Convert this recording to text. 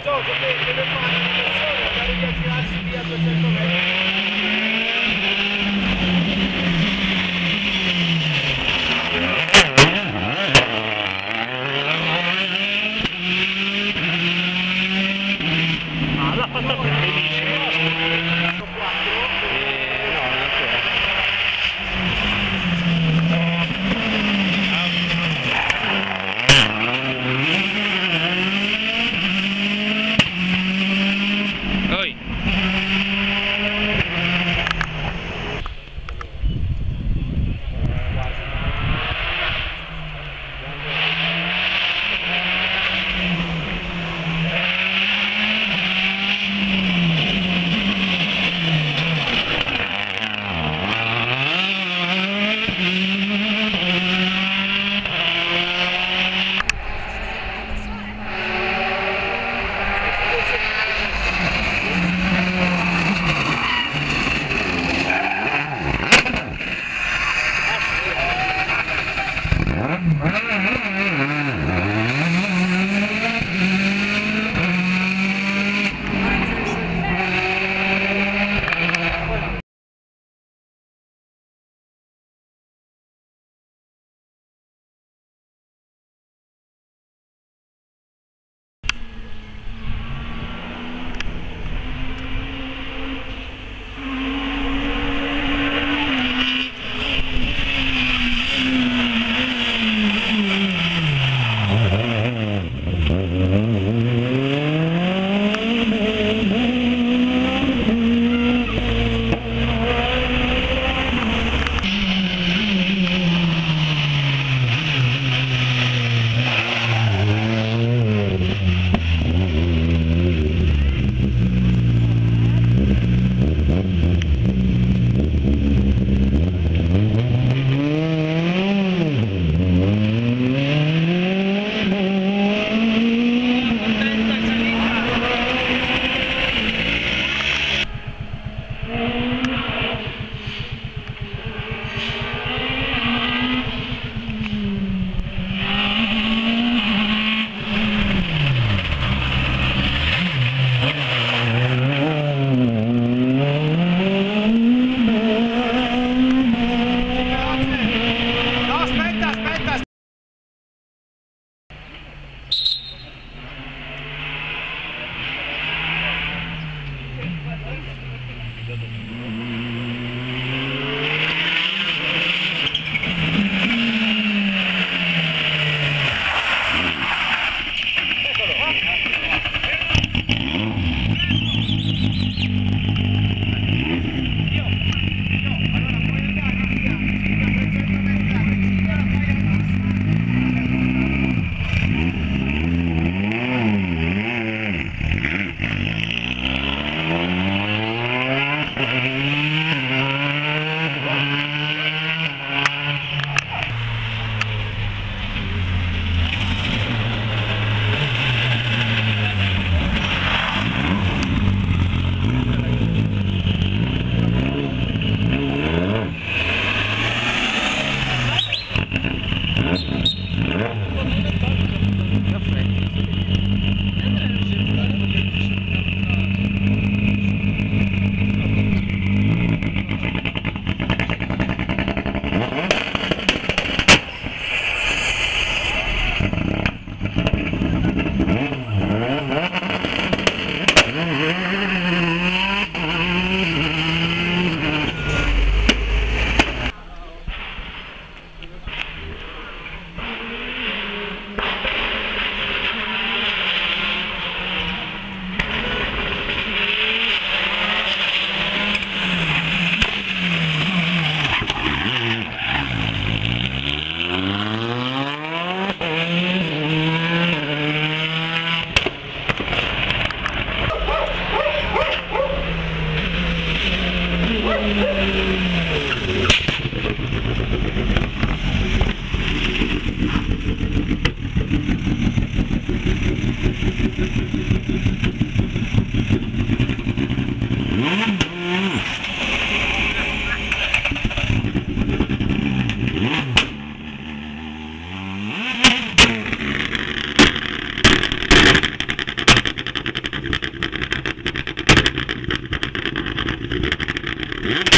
Giorgio che deve fare una pressione andare a tirarsi via 200 metri. Mm-hmm. すごい! Mm-hmm.